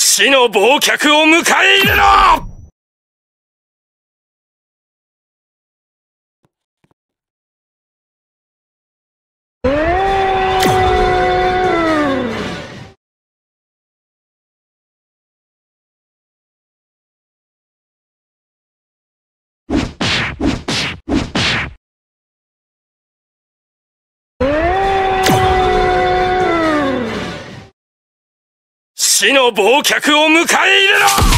死の忘却を迎え入れろ死の忘却を迎え入れろ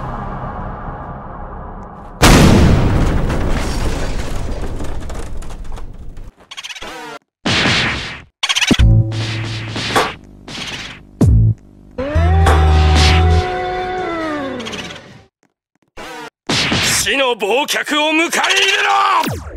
死の忘却を迎え入れろ！